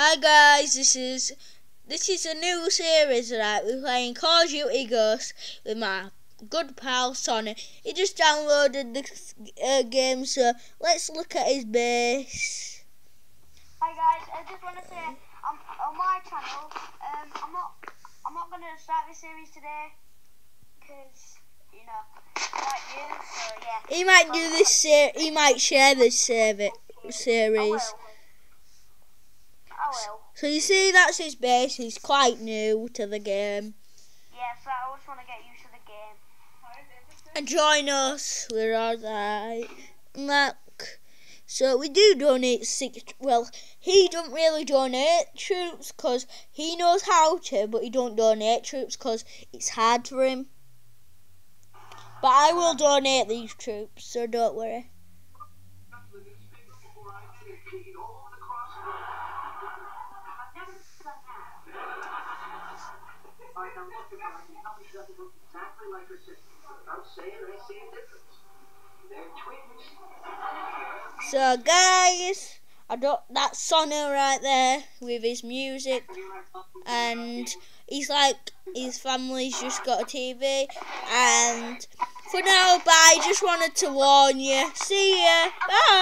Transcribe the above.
Hi guys, this is this is a new series that we're playing Call of Duty Ghosts with my good pal Sonic. He just downloaded the uh, game, so let's look at his base. Hi guys, I just want to say um, on my channel, um, I'm not I'm not going to start this series today because you know like you, so yeah. He might do this. Ser- he might share this. I Series. Will. I will. So you see, that's his base. He's quite new to the game. Yeah, so I just want to get used to the game. And join us. We're alright. Look. So we do donate six. Well, he don't really donate troops because he knows how to, but he don't donate troops because it's hard for him. But I will donate these troops, so don't worry. So guys, I don't. Sonna right there with his music, and he's like his family's just got a TV. And for now, bye. Just wanted to warn you. See ya. Bye.